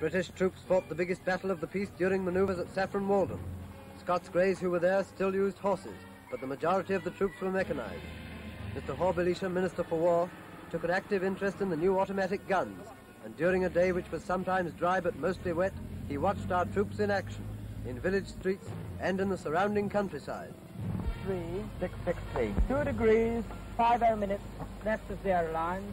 British troops fought the biggest battle of the peace during manoeuvres at Saffron Walden. Scots Greys who were there still used horses, but the majority of the troops were mechanized. Mr. Hore-Belisha, Minister for War, took an active interest in the new automatic guns, and during a day which was sometimes dry but mostly wet, he watched our troops in action, in village streets and in the surrounding countryside. Three, six, six, three. Two degrees, five minutes, left of the airlines.